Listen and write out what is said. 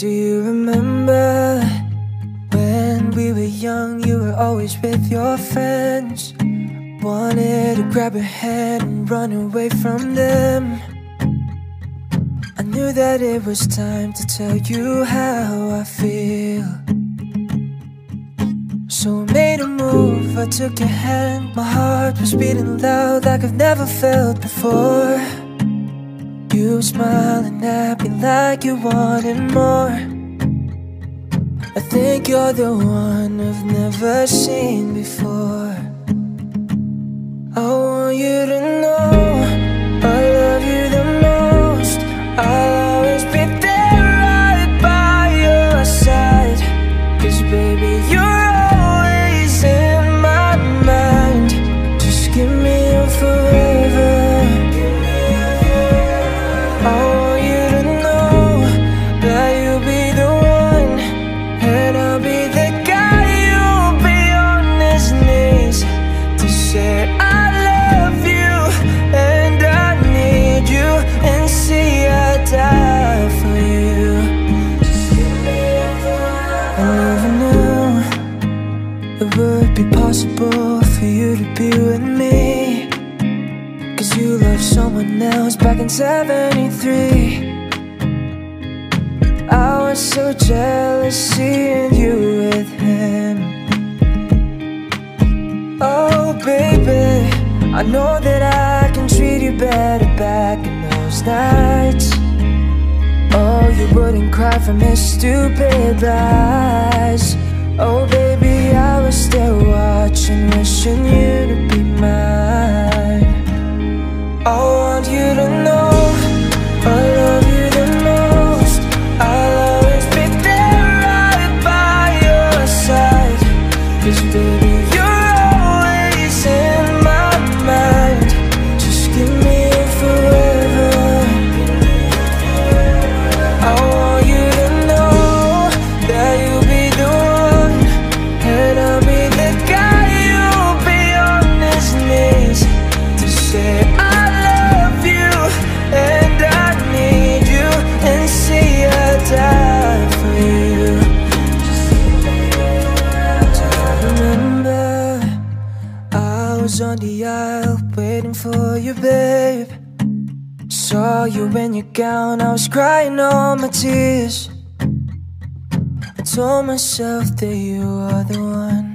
Do you remember when we were young? You were always with your friends. Wanted to grab your hand and run away from them. I knew that it was time to tell you how I feel. So I made a move, I took your hand. My heart was beating loud like I've never felt before. You smiling at me like you wanted more. I think you're the one I've never seen before. I want you to know be possible for you to be with me. Cause you loved someone else back in 73. I was so jealous seeing you with him. Oh, baby, I know that I can treat you better back in those nights. Oh, you wouldn't cry from his stupid lies. Oh, baby, 深夜旋 on the aisle waiting for you, babe. Saw you in your gown, I was crying all my tears. I told myself that you are the one. You are the one.